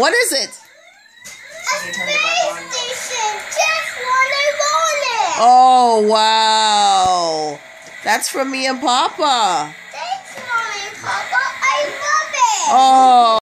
What is it? A space station. Just what I wanted. Oh, wow. That's from me and Papa. Thanks, Mommy and Papa. I love it. Oh.